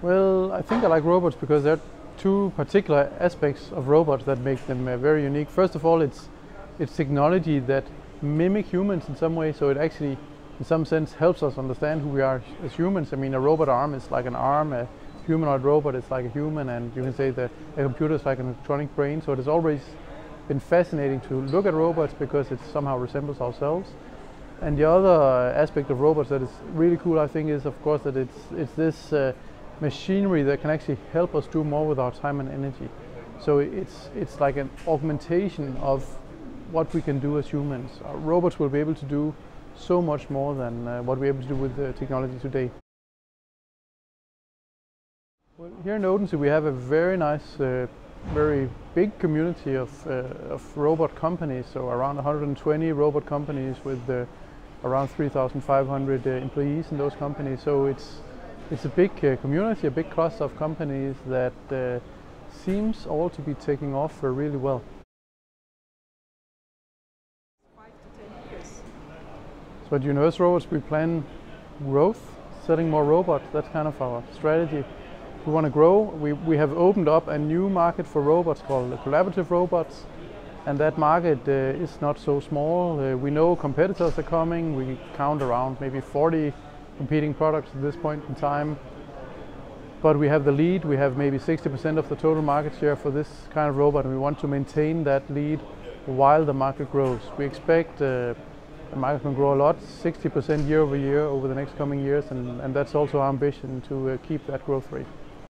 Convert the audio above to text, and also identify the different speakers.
Speaker 1: Well, I think I like robots because there are two particular aspects of robots that make them uh, very unique. First of all, it's it's technology that mimic humans in some way, so it actually, in some sense, helps us understand who we are as humans. I mean, a robot arm is like an arm, a humanoid robot is like a human, and you can say that a computer is like an electronic brain. So it has always been fascinating to look at robots because it somehow resembles ourselves. And the other aspect of robots that is really cool, I think, is of course that it's it's this uh, machinery that can actually help us do more with our time and energy. So it's it's like an augmentation of what we can do as humans. Our robots will be able to do so much more than uh, what we're able to do with the technology today. Well, here in Odense we have a very nice, uh, very big community of, uh, of robot companies, so around 120 robot companies with uh, around 3,500 uh, employees in those companies. So it's, it's a big uh, community, a big cluster of companies that seems all to be taking off really well. So at Universal Robots we plan growth, selling more robots. That's kind of our strategy. We want to grow. We, we have opened up a new market for robots called collaborative robots. And that market uh, is not so small. Uh, we know competitors are coming. We count around maybe 40 competing products at this point in time. But we have the lead. We have maybe 60% of the total market share for this kind of robot. And we want to maintain that lead while the market grows. We expect uh, the market can grow a lot, 60% year over year over the next coming years, and, and that's also our ambition to uh, keep that growth rate.